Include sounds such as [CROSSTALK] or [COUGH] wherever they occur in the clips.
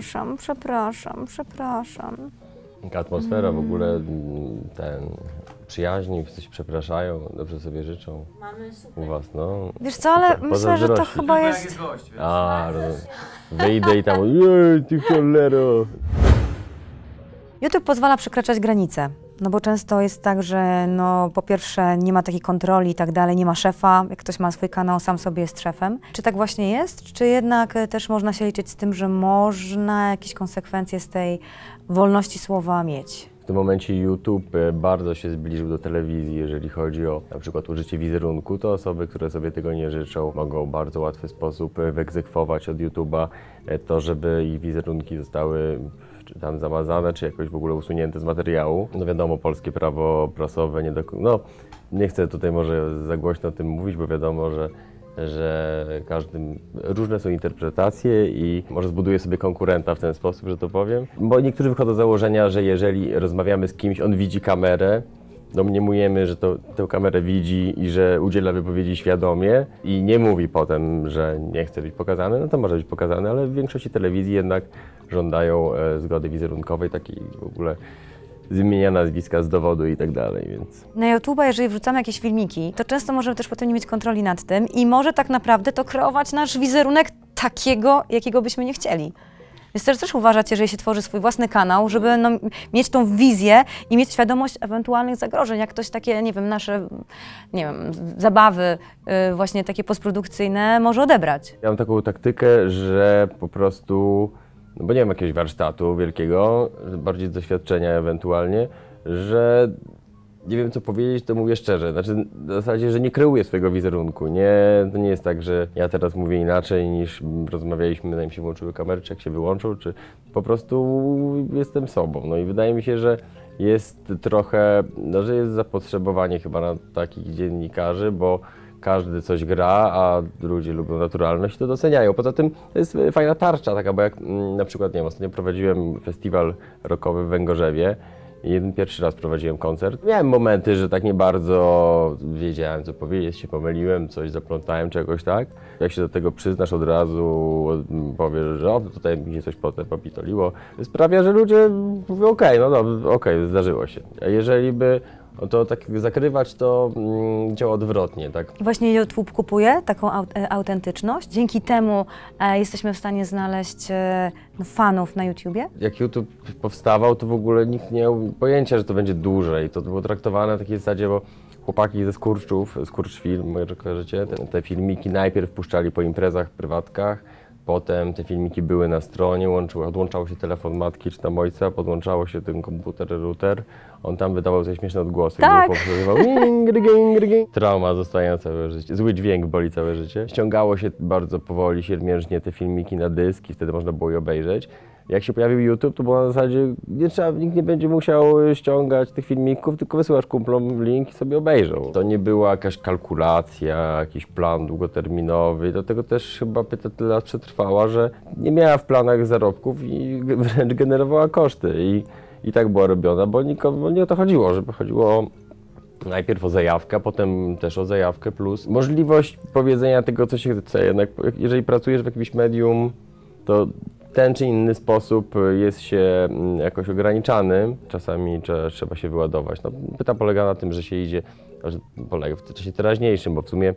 Przepraszam, przepraszam, przepraszam. Taka atmosfera w ogóle, mm, ten przyjaźni, wszyscy się przepraszają, dobrze sobie życzą Mamy super. u was, no. Wiesz co, ale Po- myślę, że to chyba jest... jest gość, wiesz. A, wyjdę i tam, jej, ty cholero. YouTube pozwala przekraczać granice. No bo często jest tak, że no po pierwsze nie ma takiej kontroli i tak dalej, nie ma szefa, jak ktoś ma swój kanał, sam sobie jest szefem. Czy tak właśnie jest? Czy jednak e, też można się liczyć z tym, że można jakieś konsekwencje z tej wolności słowa mieć? W tym momencie YouTube e, bardzo się zbliżył do telewizji, jeżeli chodzi o na przykład użycie wizerunku, to osoby, które sobie tego nie życzą, mogą w bardzo łatwy sposób e, wyegzekwować od YouTube'a to, żeby ich wizerunki zostały czy tam zamazane, czy jakoś w ogóle usunięte z materiału. No wiadomo, polskie prawo prasowe nie do... No, nie chcę tutaj może za głośno o tym mówić, bo wiadomo, że że każdym różne są interpretacje i może zbuduje sobie konkurenta w ten sposób, że to powiem. Bo niektórzy wychodzą z założenia, że jeżeli rozmawiamy z kimś, on widzi kamerę, domniemujemy, że to, tę kamerę widzi i że udziela wypowiedzi świadomie i nie mówi potem, że nie chce być pokazany, no to może być pokazany, ale w większości telewizji jednak żądają e, zgody wizerunkowej, takiej w ogóle zmienia nazwiska z dowodu i tak dalej, więc... Na YouTube'a, jeżeli wrzucamy jakieś filmiki, to często możemy też potem nie mieć kontroli nad tym i może tak naprawdę to kreować nasz wizerunek takiego, jakiego byśmy nie chcieli. Więc też, też uważać, jeżeli się tworzy swój własny kanał, żeby no, mieć tą wizję i mieć świadomość ewentualnych zagrożeń, jak ktoś takie, nie wiem, nasze, nie wiem, zabawy y, właśnie takie postprodukcyjne może odebrać. Ja mam taką taktykę, że po prostu, no bo nie mam jakiegoś warsztatu wielkiego, bardziej z doświadczenia ewentualnie, że nie wiem co powiedzieć, to mówię szczerze. Znaczy w zasadzie, że nie kreuję swojego wizerunku. Nie, to nie jest tak, że ja teraz mówię inaczej niż rozmawialiśmy, zanim się włączyły kamery, czy jak się wyłączą, czy po prostu jestem sobą. No i wydaje mi się, że jest trochę, no, że jest zapotrzebowanie chyba na takich dziennikarzy, bo każdy coś gra, a ludzie lubią naturalność to doceniają. Poza tym to jest fajna tarcza taka, bo jak mm, na przykład, nie wiem, ostatnio prowadziłem festiwal rockowy w Węgorzewie jeden pierwszy raz prowadziłem koncert. Miałem momenty, że tak nie bardzo wiedziałem, co powiedzieć, się pomyliłem, coś zaplątałem, czegoś tak. Jak się do tego przyznasz od razu, powiesz, że o, tutaj mi się coś potem popitoliło, sprawia, że ludzie mówią, okej, no dobrze, okej, zdarzyło się. A jeżeli by to tak zakrywać, to mm, działa odwrotnie, tak? Właśnie YouTube kupuje taką au- e, autentyczność. Dzięki temu e, jesteśmy w stanie znaleźć e, no, fanów na YouTubie. jak YouTube powstawał, to w ogóle nikt nie miał pojęcia, że to będzie dłużej. To było traktowane na takiej zasadzie, bo chłopaki ze Skurczów, Skurcz Film, może kojarzycie, te, te filmiki najpierw puszczali po imprezach, prywatkach, potem te filmiki były na stronie, łączyło, odłączało się telefon matki czy tam ojca, podłączało się ten komputer, router, on tam wydawał sobie śmieszne odgłosy, Tak. było powtarzał "Ing, ring, ring". Trauma zostaje na całe życie, zły dźwięk boli całe życie. Ściągało się bardzo powoli, siermiężnie te filmiki na dysk i wtedy można było je obejrzeć. Jak się pojawił YouTube, to było na zasadzie, nie trzeba, nikt nie będzie musiał ściągać tych filmików, tylko wysyłasz kumplom link i sobie obejrzą. To nie była jakaś kalkulacja, jakiś plan długoterminowy. Do tego też chyba pyta tyle lat przetrwała, że nie miała w planach zarobków i wręcz generowała koszty. I, i tak była robiona, bo nikomu nie o to chodziło, żeby chodziło o Najpierw o zajawkę, potem też o zajawkę plus możliwość powiedzenia tego, co się chce. Jednak jeżeli pracujesz w jakimś medium, to ten czy inny sposób jest się mm, jakoś ograniczany. Czasami trze- trzeba się wyładować. No, pyta polega na tym, że się idzie, że polega w czasie teraźniejszym, bo w sumie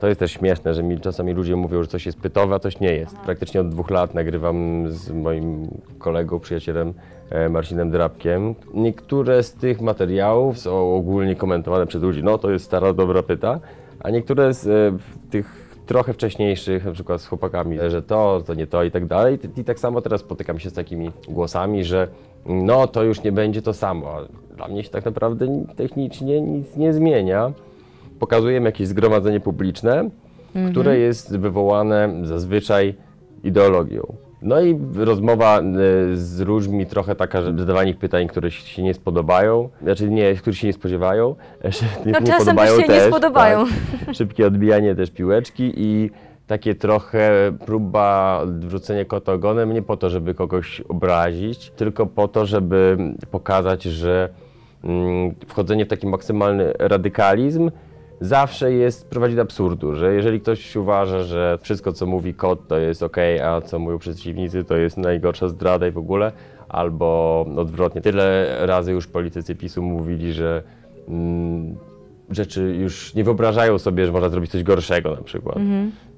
to jest też śmieszne, że mi czasami ludzie mówią, że coś jest pytowe, a coś nie jest. Praktycznie od dwóch lat nagrywam z moim kolegą, przyjacielem e, Marcinem Drabkiem. Niektóre z tych materiałów są ogólnie komentowane przez ludzi, no to jest stara, dobra pyta, a niektóre z e, tych trochę wcześniejszych, na przykład z chłopakami, że to, to nie to i tak dalej. I tak samo teraz spotykam się z takimi głosami, że no to już nie będzie to samo. Dla mnie się tak naprawdę technicznie nic nie zmienia pokazujemy jakieś zgromadzenie publiczne, które jest wywołane zazwyczaj ideologią. No i rozmowa y, z ludźmi trochę taka, że zadawanie ich pytań, które się nie spodobają, znaczy nie, których się nie spodziewają, [LAUGHS] nie, No nie czasem podobają też się nie też, spodobają. Tak, szybkie odbijanie też piłeczki i takie trochę próba odwrócenia kota ogonem, nie po to, żeby kogoś obrazić, tylko po to, żeby pokazać, że mm, wchodzenie w taki maksymalny radykalizm zawsze jest prowadzi do absurdu, że jeżeli ktoś uważa, że wszystko co mówi kot to jest ok, a co mówią przeciwnicy to jest najgorsza zdrada i w ogóle, albo odwrotnie. Tyle razy już politycy PiSu mówili, że mm, rzeczy już nie wyobrażają sobie, że można zrobić coś gorszego na przykład.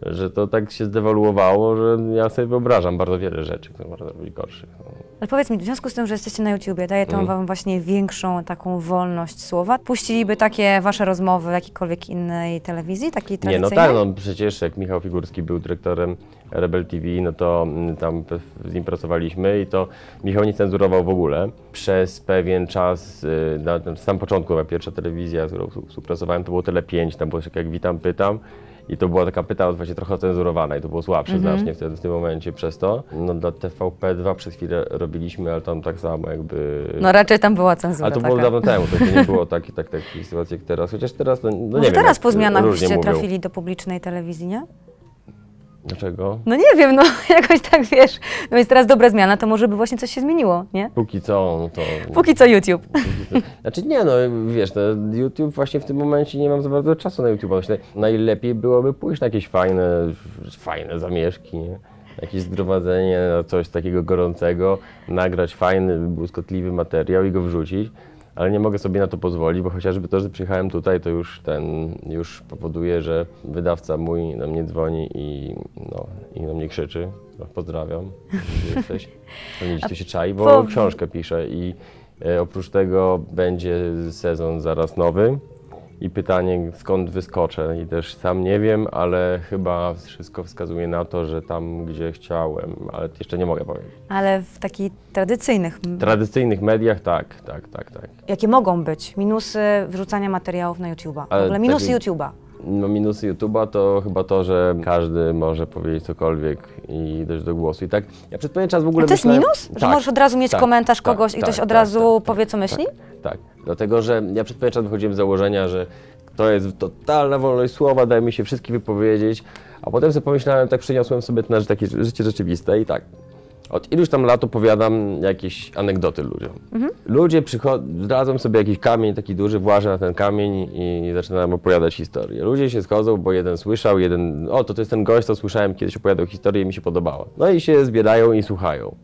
Że to tak się zdewaluowało, że ja sobie wyobrażam bardzo wiele rzeczy, które można zrobić gorszych. No. Ale powiedz mi, w związku z tym, że jesteście na YouTubie, daje to Mhm. wam właśnie większą taką wolność słowa? Puściliby takie wasze rozmowy w jakiejkolwiek innej telewizji, takiej Nie, no tradycyjnej? tak, no przecież jak Michał Figurski był dyrektorem Rebel TV, no to mm, tam z nim pracowaliśmy i to Michał nie cenzurował w ogóle. Przez pewien czas, y, na, na samym początku, moja pierwsza telewizja, z którą współ- współpracowałem, to było Tele 5, tam było coś jak Witam, Pytam. I to była taka pyta właśnie trochę cenzurowana i to było słabsze Mhm. znacznie wtedy w tym momencie przez to. No dla TVP2 przez chwilę robiliśmy, ale tam tak samo jakby... No raczej tam była cenzura ale to taka. było dawno temu, to, nie było [LAUGHS] taki, tak, takiej sytuacji jak teraz, chociaż teraz, no, no nie Może wiem. teraz po zmianach byście mówią. trafili do publicznej telewizji, nie? Dlaczego? No nie wiem, no [LAUGHS] jakoś tak wiesz. No jest teraz dobra zmiana, to może by właśnie coś się zmieniło, nie? Póki co, no to... Póki co YouTube. Znaczy nie, no wiesz, no, YouTube właśnie w tym momencie nie mam za bardzo czasu na YouTube. Myślę, najlepiej byłoby pójść na jakieś fajne, fajne zamieszki, nie? Jakieś zgromadzenie, na coś takiego gorącego, nagrać fajny, błyskotliwy materiał i go wrzucić. Ale nie mogę sobie na to pozwolić, bo chociażby to, że przyjechałem tutaj, to już ten, już powoduje, że wydawca mój na mnie dzwoni i, no, i na mnie krzyczy. No, pozdrawiam, gdzie jesteś. Pewnie gdzieś tu się czai, bo książkę piszę i e, oprócz tego będzie sezon zaraz nowy. I pytanie, skąd wyskoczę? I też sam nie wiem, ale chyba wszystko wskazuje na to, że tam, gdzie chciałem, ale jeszcze nie mogę powiedzieć. Ale w takich tradycyjnych, tradycyjnych mediach tak, tak, tak, tak. jakie mogą być minusy wrzucania materiałów na YouTube'a? W ogóle minusy taki- YouTube'a. No minusy YouTube'a to chyba to, że każdy może powiedzieć cokolwiek i dojść do głosu. I tak, ja przez pewien czas w ogóle A to jest myślałem- minus? Że Tak, możesz od razu mieć tak, komentarz tak, kogoś i tak, ktoś od tak, razu tak, powie, co myśli? Tak, dlatego że ja przez pewien czas wychodziłem z założenia, że to jest totalna wolność słowa, daj mi się wszystkich wypowiedzieć, a potem sobie pomyślałem, tak przeniosłem sobie to na takie życie rzeczywiste i tak. Od iluś tam lat opowiadam jakieś anegdoty ludziom. Ludzie przychodzą, zdradzą sobie jakiś kamień taki duży, włażę na ten kamień i zaczynam opowiadać historię. Ludzie się schodzą, bo jeden słyszał, jeden, o to to jest ten gość, co słyszałem kiedyś opowiadał historię i mi się podobała. No i się zbierają i słuchają.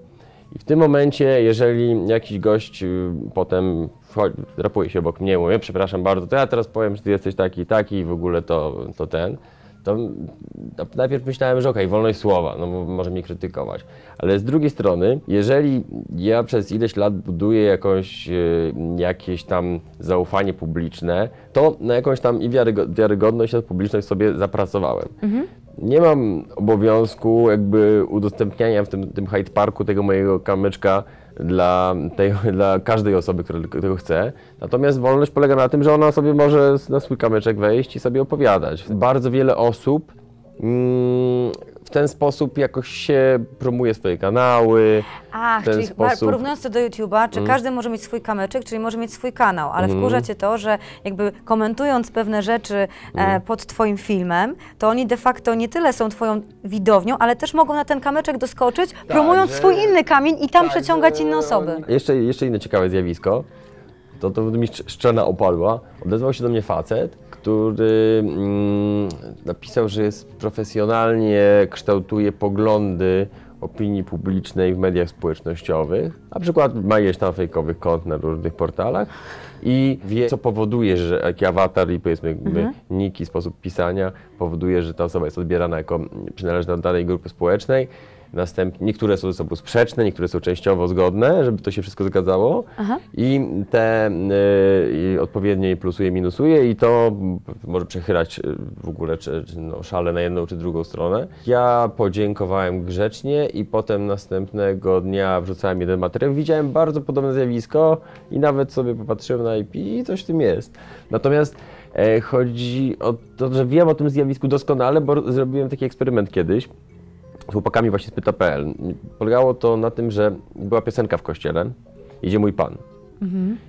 I w tym momencie, jeżeli jakiś gość y, potem wchodzi, drapuje się obok mnie, mówi, przepraszam bardzo, to ja teraz powiem, że ty jesteś taki, taki i w ogóle to, to ten, to to najpierw myślałem, że okej, wolność słowa, no może mnie krytykować. Ale z drugiej strony, jeżeli ja przez ileś lat buduję jakąś, y, jakieś tam zaufanie publiczne, to na jakąś tam i wiarygo- wiarygodność, i publiczność sobie zapracowałem. Nie mam obowiązku jakby udostępniania w tym, tym Hyde Parku tego mojego kamyczka dla, tej, [LAUGHS] dla każdej osoby, która tego chce. Natomiast wolność polega na tym, że ona sobie może na swój kamyczek wejść i sobie opowiadać. Bardzo wiele osób mm, w ten sposób jakoś się promuje swoje kanały. Ach, w ten czyli sposób. Mm. porównując to do YouTube'a, czy każdy może mieć swój kamyczek, czyli może mieć swój kanał, ale wkurza cię to, że jakby komentując pewne rzeczy Mm. e, pod twoim filmem, to oni de facto nie tyle są twoją widownią, ale też mogą na ten kamyczek doskoczyć, promując że- swój inny kamień i tam Tak, przeciągać że inne osoby. Jeszcze, jeszcze inne ciekawe zjawisko, to, to mi szcz- szczena opadła. Odezwał się do mnie facet, który mm, napisał, że jest profesjonalnie, kształtuje poglądy opinii publicznej w mediach społecznościowych. Na przykład ma ileś tam fejkowych kont na różnych portalach i wie, co powoduje, że jaki awatar i powiedzmy jakby nick i sposób pisania powoduje, że ta osoba jest odbierana jako przynależna do danej grupy społecznej. Następnie niektóre są ze sobą sprzeczne, niektóre są częściowo zgodne, żeby to się wszystko zgadzało. I te y, je plusuje, minusuje i to może przechylać y, w ogóle czy, czy, no, szale na jedną czy drugą stronę. Ja podziękowałem grzecznie i potem następnego dnia wrzucałem jeden materiał. Widziałem bardzo podobne zjawisko i nawet sobie popatrzyłem na IP i coś w tym jest. Natomiast e, chodzi o to, że wiem o tym zjawisku doskonale, bo zrobiłem taki eksperyment kiedyś z chłopakami właśnie z pyta.pl. Polegało to na tym, że była piosenka w kościele, Idzie mój Pan.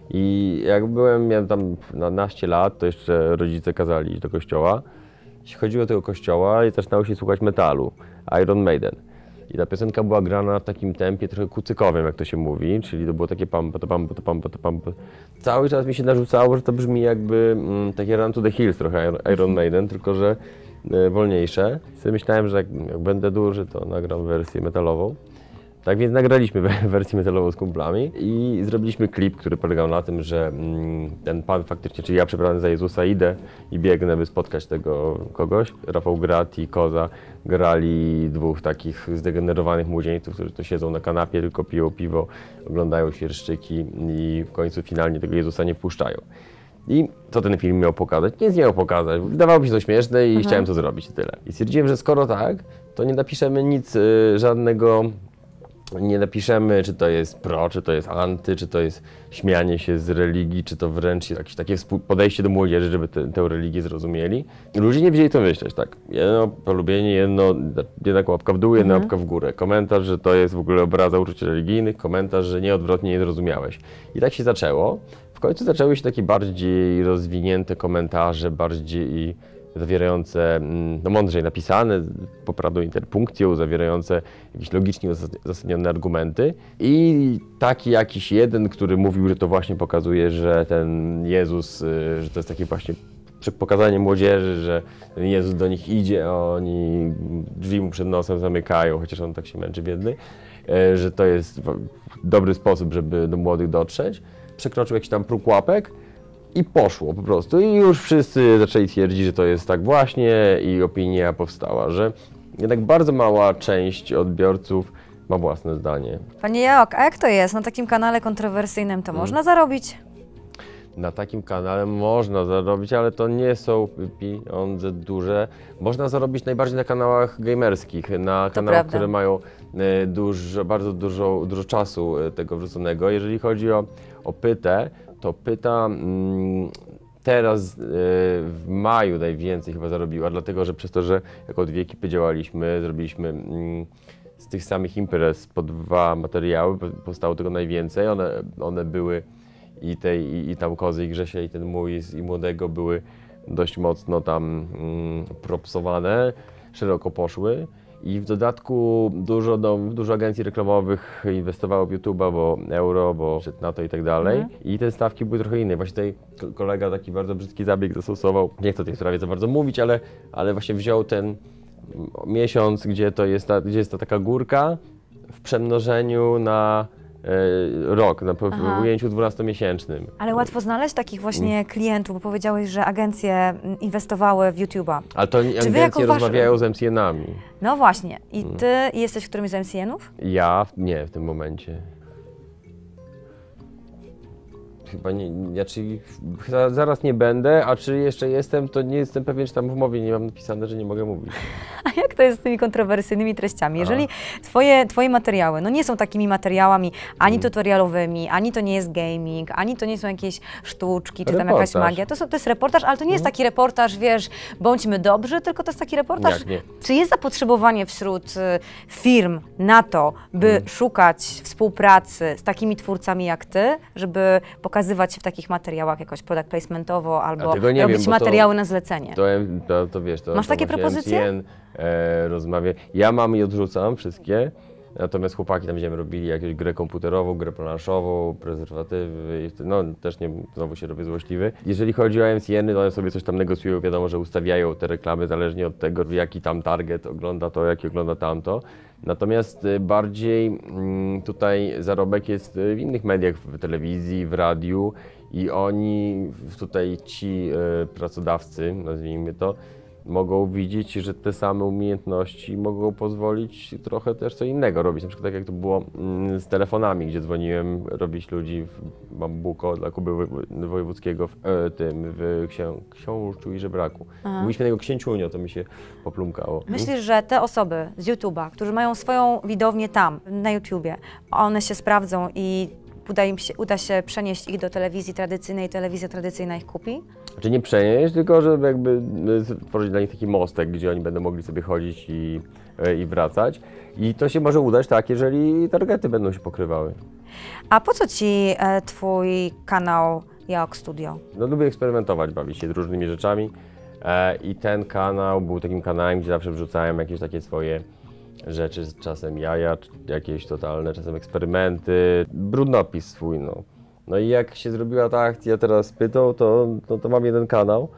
I jak byłem, miałem tam na naście lat, to jeszcze rodzice kazali iść do kościoła. I chodziło do tego kościoła i zaczynało się słuchać metalu, Iron Maiden. I ta piosenka była grana w takim tempie trochę kucykowym, jak to się mówi, czyli to było takie pam, to pam, to pam, to pam. Cały czas mi się narzucało, że to brzmi jakby mm, takie Run to the Hills trochę Iron Maiden, tylko że e, wolniejsze. I myślałem, że jak, jak będę duży, to nagram wersję metalową. Tak więc nagraliśmy [LAUGHS] wersję metalową z kumplami i zrobiliśmy klip, który polegał na tym, że mm, ten pan faktycznie, czyli ja przebrany za Jezusa idę i biegnę, by spotkać tego kogoś. Rafał Grat i Koza grali dwóch takich zdegenerowanych młodzieńców, którzy to siedzą na kanapie, tylko piją piwo, oglądają świerszczyki i w końcu finalnie tego Jezusa nie wpuszczają. I co ten film miał pokazać? Nic nie miał pokazać. Wydawało mi się to śmieszne i chciałem to zrobić i tyle. I stwierdziłem, że skoro tak, to nie napiszemy nic, y, żadnego nie napiszemy, czy to jest pro, czy to jest anty, czy to jest śmianie się z religii, czy to wręcz jakieś takie podejście do młodzieży, żeby te, tę religię zrozumieli. Ludzie nie wiedzieli co myśleć, tak. Jedno polubienie, jedno, jedna łapka w dół, jedna mhm. łapka w górę. Komentarz, że to jest w ogóle obraza uczuć religijnych, komentarz, że nie odwrotnie nie zrozumiałeś. I tak się zaczęło. W końcu zaczęły się takie bardziej rozwinięte komentarze, bardziej zawierające, mm, no mądrzej napisane, poprawną interpunkcją, zawierające jakieś logicznie uzasadnione argumenty i taki jakiś jeden, który mówił, że to właśnie pokazuje, że ten Jezus, y, że to jest takie właśnie pokazanie młodzieży, że ten Jezus do nich idzie, a oni drzwi mu przed nosem zamykają, chociaż on tak się męczy biedny, y, że to jest dobry sposób, żeby do młodych dotrzeć. Przekroczył jakiś tam próg łapek, i poszło po prostu. I już wszyscy zaczęli twierdzić, że to jest tak właśnie i opinia powstała, że jednak bardzo mała część odbiorców ma własne zdanie. Panie Jaok, a jak to jest? Na takim kanale kontrowersyjnym to hmm. można zarobić? Na takim kanale można zarobić, ale to nie są pieniądze duże. Można zarobić najbardziej na kanałach gamerskich, na to kanałach, prawda. które mają e, dużo, bardzo dużo, dużo czasu e, tego wrzuconego. Jeżeli chodzi o, o pytę, to pyta mm, teraz e, w maju najwięcej chyba zarobiła, dlatego że przez to, że jako dwie ekipy działaliśmy, zrobiliśmy mm, z tych samych imprez po dwa materiały, powstało tego najwięcej. One, one były i, tej, i, i tam Kozy, i Grzesia, i ten mój, i młodego były dość mocno tam mm, propsowane, szeroko poszły. I w dodatku dużo, no, dużo agencji reklamowych inwestowało w YouTube'a, bo euro, bo na to i tak dalej. Mhm. I te stawki były trochę inne. Właśnie tutaj kolega taki bardzo brzydki zabieg zastosował. Nie chcę o tej sprawie za bardzo mówić, ale, ale właśnie wziął ten miesiąc, gdzie to jest ta, gdzie jest ta taka górka w przemnożeniu na rok, na Aha. ujęciu 12-miesięcznym. Ale łatwo znaleźć takich właśnie mm. klientów, bo powiedziałeś, że agencje mm, inwestowały w YouTube'a. Ale to Czy agencje rozmawiają wasz... z MCN-ami. No właśnie. I mm. ty jesteś w którymś z MCN-ów? Ja nie w tym momencie. Chyba nie, znaczy, zaraz nie będę, a czy jeszcze jestem, to nie jestem pewien, czy tam w umowie nie mam napisane, że nie mogę mówić. [LAUGHS] A jak to jest z tymi kontrowersyjnymi treściami? Jeżeli twoje, twoje materiały no nie są takimi materiałami ani hmm. tutorialowymi, ani to nie jest gaming, ani to nie są jakieś sztuczki, czy reportaż. tam jakaś magia, to, są, to jest reportaż, ale to nie jest hmm. taki reportaż, wiesz, bądźmy dobrzy, tylko to jest taki reportaż. Czy jest zapotrzebowanie wśród y, firm na to, by hmm. szukać współpracy z takimi twórcami jak ty, żeby pokazać pokazywać się w takich materiałach jakoś product placementowo albo robić wiem, materiały to, na zlecenie. To, to, to wiesz, to Masz takie propozycje? MCN, e, rozmawia. Ja mam i odrzucam wszystkie. Natomiast chłopaki tam będziemy robili jakąś grę komputerową, grę planszową, prezerwatywy, no też nie, znowu się robię złośliwy. Jeżeli chodzi o MCN, to one sobie coś tam negocjują, wiadomo, że ustawiają te reklamy zależnie od tego, jaki tam target ogląda to, jaki ogląda tamto. Natomiast y, bardziej mm, tutaj zarobek jest w innych mediach, w telewizji, w radiu i oni, tutaj ci y, pracodawcy, nazwijmy to, mogą widzieć, że te same umiejętności mogą pozwolić trochę też co innego robić. Na przykład tak jak to było mm, z telefonami, gdzie dzwoniłem robić ludzi w Bambuko dla Kuby Wojewódzkiego w e, tym, w księ, Książczu i Żebraku. Aha. Mówiliśmy niego księciunio, to mi się poplumkało. Myślisz, że te osoby z YouTube'a, którzy mają swoją widownię tam, na YouTubie, one się sprawdzą i uda, im się, uda się przenieść ich do telewizji tradycyjnej, telewizja tradycyjna ich kupi? Znaczy nie przenieść, tylko żeby jakby stworzyć dla nich taki mostek, gdzie oni będą mogli sobie chodzić i, e, i wracać. I to się może udać tak, jeżeli targety będą się pokrywały. A po co Ci e, Twój kanał Jak Studio? No lubię eksperymentować, bawić się różnymi rzeczami. E, I ten kanał był takim kanałem, gdzie zawsze wrzucałem jakieś takie swoje rzeczy, czasem jaja, jakieś totalne, czasem eksperymenty, brudnopis swój, no. No i jak się zrobiła ta akcja teraz pytą, to, no to mam jeden kanał,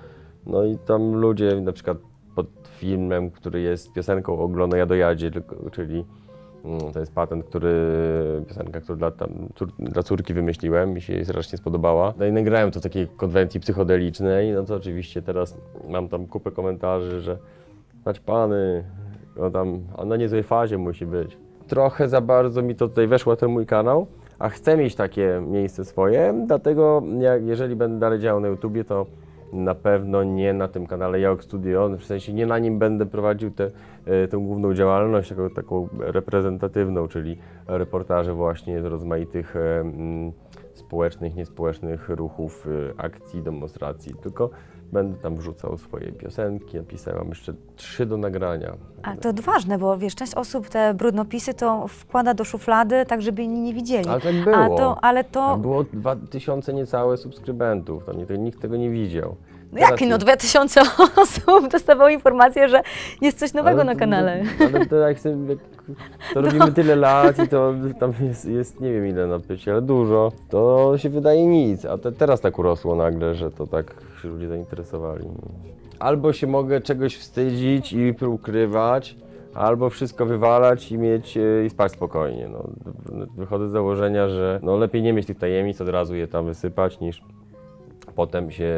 no i tam ludzie na przykład pod filmem, który jest piosenką o Glonojadojadzie, tylko- czyli mm, to jest patent, który, piosenka, którą dla, tam, cór, dla córki wymyśliłem, mi się jej strasznie spodobała. No i nagrałem to w takiej konwencji psychodelicznej, no to oczywiście teraz mam tam kupę komentarzy, że Patrz pany, no tam, on na niezłej fazie musi być. Trochę za bardzo mi to tutaj weszło, ten mój kanał, a chcę mieć takie miejsce swoje, dlatego jak, jeżeli będę dalej działał na YouTubie, to na pewno nie na tym kanale Jałek Studio, w sensie nie na nim będę prowadził tę e, tę główną działalność, taką, taką reprezentatywną, czyli reportaże właśnie z rozmaitych e, społecznych, niespołecznych ruchów, e, akcji, demonstracji, tylko będę tam wrzucał swoje piosenki, napisałem mam jeszcze trzy do nagrania. A to ważne, bo wiesz, część osób te brudnopisy to wkłada do szuflady, tak żeby inni nie widzieli. Ale tak było. A to, ale to, Tam było 2000 niecałe subskrybentów, tam nie, nikt tego nie widział. no jak Teraz no, jest- 2000 [LAUGHS] osób dostawało informację, że jest coś nowego Ale na kanale. Ale to jak, sobie, jak to [LAUGHS] robimy tyle lat i to tam jest, jest nie wiem ile napięcie, ale dużo, to się wydaje nic, a te, teraz tak urosło nagle, że to tak się ludzie zainteresowali. Albo się mogę czegoś wstydzić i ukrywać, albo wszystko wywalać i mieć e, i spać spokojnie. No, wychodzę z założenia, że no, lepiej nie mieć tych tajemnic, od razu je tam wysypać, niż potem się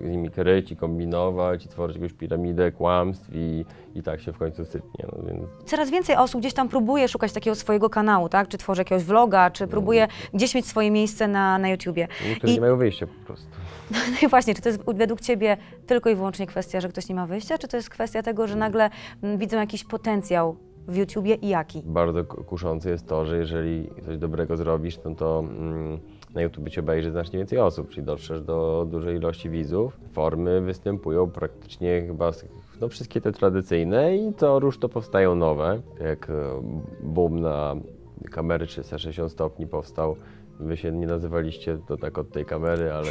z nimi kryć i kombinować i tworzyć jakąś piramidę kłamstw i, i tak się w końcu sypnie. No, więc Coraz więcej osób gdzieś tam próbuje szukać takiego swojego kanału, tak? Czy tworzy jakiegoś vloga, czy próbuje gdzieś mieć swoje miejsce na, na YouTubie. niektórzy I- nie mają wyjścia po prostu. [LAUGHS] No i właśnie, czy to jest według Ciebie tylko i wyłącznie kwestia, że ktoś nie ma wyjścia, czy to jest kwestia tego, że nagle mm, widzą jakiś potencjał w YouTubie i jaki? Bardzo kuszące jest to, że jeżeli coś dobrego zrobisz, no to mm, na YouTube cię obejrzy znacznie więcej osób, czyli dotrzesz do dużej ilości widzów. Formy występują praktycznie chyba no, wszystkie te tradycyjne i to róż to powstają nowe. Jak e, boom na kamery 360 stopni powstał, Wy się nie nazywaliście to tak od tej kamery, ale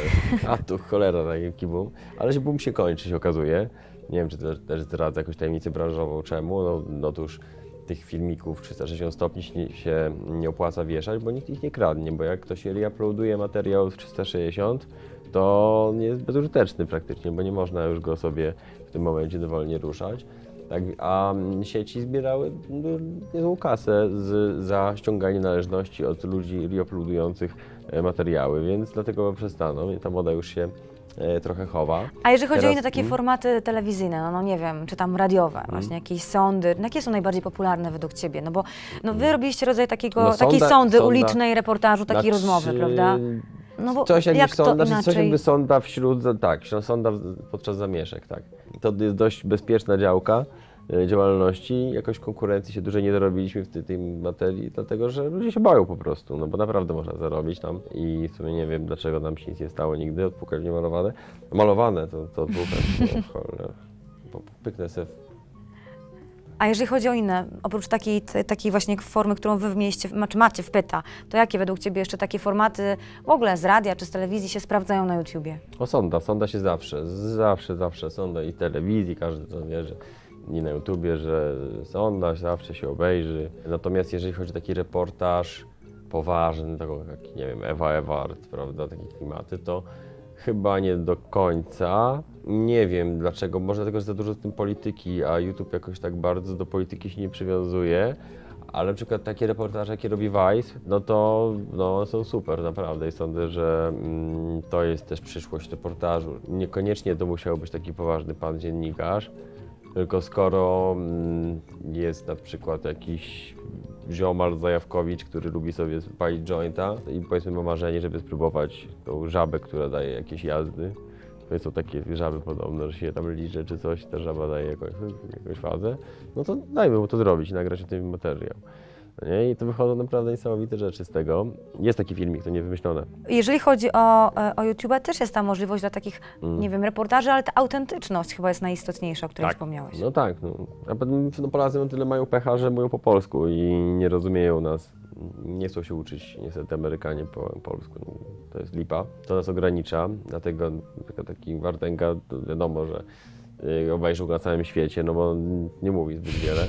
a tu cholera, taki boom. Ale że boom się kończy, się okazuje. Nie wiem, czy to też zdradza jakąś tajemnicę branżową, czemu. No, no otóż tych filmików 360 stopni się- nie opłaca wieszać, bo nikt ich nie kradnie, bo jak ktoś reuploaduje materiał z 360, to jest bezużyteczny praktycznie, bo nie można już go sobie w tym momencie dowolnie ruszać. Tak, a sieci zbierały no, niezłą kasę z, za ściąganie należności od ludzi reuploadujących e, materiały, więc dlatego przestaną i ta moda już się trochę chowa. A jeżeli chodzi o Teraz- inne takie mm. formaty telewizyjne, no, no nie wiem, czy tam radiowe, właśnie jakieś sądy, no jakie są najbardziej popularne według Ciebie? No bo no, Wy robiliście rodzaj takiego, No takiej sonda- sądy sonda- ulicznej, reportażu, takiej Znaczy, rozmowy, prawda? No bo Coś jakby jak to sonda, znaczy coś jakby sonda wśród, tak, sonda w- podczas zamieszek, tak. To jest dość bezpieczna działka e, działalności, jakoś konkurencji się dużo nie dorobiliśmy w tej, tej materii, dlatego że ludzie się boją po prostu, no bo naprawdę można zarobić tam i w sumie nie wiem, dlaczego nam się nic nie stało nigdy, odpukać nie malowane. Malowane to, to odpukać, [LAUGHS] no Pyknę se A jeżeli chodzi o inne, oprócz takiej, takiej właśnie formy, którą Wy w mieście, czy macie w Pyta, to jakie według Ciebie jeszcze takie formaty w ogóle z radia czy z telewizji się sprawdzają na YouTubie? O sonda, sonda się zawsze, zawsze, zawsze sonda i telewizji, każdy to wie, że i na YouTubie, że sonda zawsze się obejrzy. Natomiast jeżeli chodzi o taki reportaż poważny, jak, nie wiem, Ewa Ewart, prawda, takie klimaty, to chyba nie do końca. Nie wiem dlaczego, może dlatego, że za dużo z tym polityki, a YouTube jakoś tak bardzo do polityki się nie przywiązuje. Ale na przykład takie reportaże, jakie robi Vice, no to no, są super, naprawdę. I sądzę, że mm, to jest też przyszłość reportażu. Niekoniecznie to musiał być taki poważny pan dziennikarz, tylko skoro mm, jest na przykład jakiś ziomal Zajawkowicz, który lubi sobie palić jointa i powiedzmy ma marzenie, żeby spróbować tą żabę, która daje jakieś jazdy. To są takie żaby podobno, że się tam liże czy coś, ta żaba daje jakąś, jakąś fazę. No to dajmy mu to zrobić nagrać o tym materiał. No Nie? I to wychodzą naprawdę niesamowite rzeczy z tego. Jest taki filmik, to nie wymyślone. Jeżeli chodzi o, e, o YouTube, też jest ta możliwość dla takich, Mm. nie wiem, reportaży, ale ta autentyczność chyba jest najistotniejsza, o której wspomniałeś. No tak, no. a potem no, Polacy no, tyle mają pecha, że mówią po polsku i nie rozumieją nas. Nie chcą się uczyć niestety Amerykanie po polsku. To jest lipa. To nas ogranicza, dlatego taki Wartenga, to wiadomo, że obejrzał go na całym świecie, no bo nie mówi zbyt wiele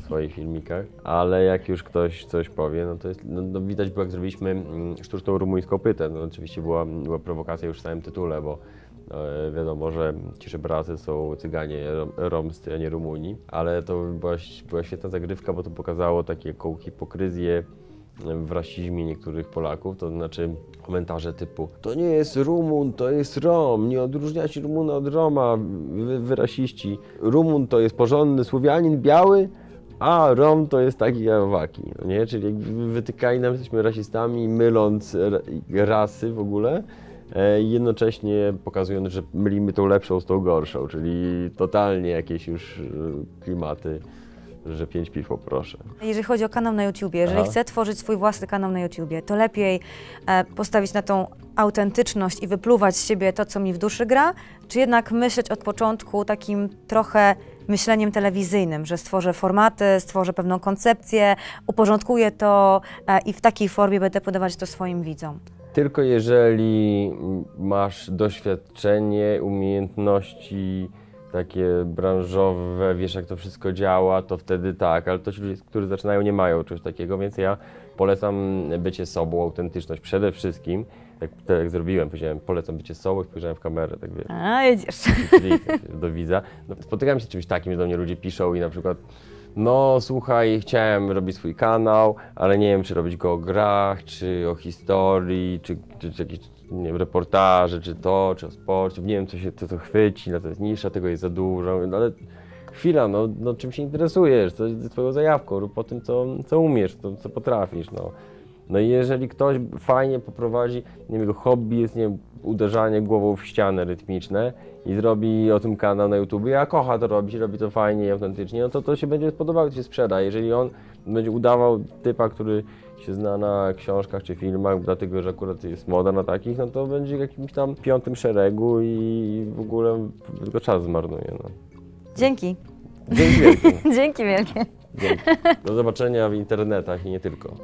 w swoich filmikach, ale jak już ktoś coś powie, no to jest, no, no widać było jak zrobiliśmy mm, sztuczną rumuńską pytę, no oczywiście była, była prowokacja już w samym tytule, bo e, wiadomo, że ci żebracy są cyganie rom- romscy, a nie Rumuni, ale to była, była świetna zagrywka, bo to pokazało taką hipokryzję w rasizmie niektórych Polaków, to znaczy komentarze typu to nie jest Rumun, to jest Rom, nie odróżniacie Rumuna od Roma, wy, wy rasiści. Rumun to jest porządny Słowianin, biały, a Rom to jest taki no nie? Czyli wytykali nam, jesteśmy rasistami, myląc ra- rasy w ogóle, e, jednocześnie pokazując, że mylimy tą lepszą z tą gorszą, czyli totalnie jakieś już e, klimaty, że pięć piw poproszę. Jeżeli chodzi o kanał na YouTubie, jeżeli Aha. chcę tworzyć swój własny kanał na YouTubie, to lepiej e, postawić na tą autentyczność i wypluwać z siebie to, co mi w duszy gra, czy jednak myśleć od początku takim trochę myśleniem telewizyjnym, że stworzę formaty, stworzę pewną koncepcję, uporządkuję to e, i w takiej formie będę podawać to swoim widzom. Tylko jeżeli masz doświadczenie, umiejętności takie branżowe, wiesz jak to wszystko działa, to wtedy tak, ale to ci ludzie, którzy zaczynają, nie mają czegoś takiego, więc ja polecam bycie sobą, autentyczność przede wszystkim. Jak, tak jak zrobiłem, powiedziałem, polecam bycie sobą i spojrzałem w kamerę, tak wiesz, A, jedziesz. do widza. No, spotykam się z czymś takim, że do mnie ludzie piszą i na przykład no słuchaj, chciałem robić swój kanał, ale nie wiem, czy robić go o grach, czy o historii, czy, czy, czy jakieś nie wiem, reportaże, czy to, czy o sporcie. Nie wiem, co się co to chwyci, na to jest nisza, tego jest za dużo, no, ale chwila, no, no czym się interesujesz, co jest twoją zajawką, rób po tym, co, co umiesz, to, co potrafisz, no. No i jeżeli ktoś fajnie poprowadzi, nie wiem, jego hobby jest, nie wiem, uderzanie głową w ścianę rytmiczne i zrobi o tym kanał na YouTube, a kocha to robić, robi to fajnie i autentycznie, no to to się będzie spodobało, to się sprzeda. Jeżeli on będzie udawał typa, który się zna na książkach czy filmach, dlatego że akurat jest moda na takich, no to będzie w jakimś tam piątym szeregu i w ogóle tylko czas zmarnuje. No. Dzięki. Dzięki wielkie. [LAUGHS] Dzięki wielkie. Dzięki. Do zobaczenia w internetach i nie tylko.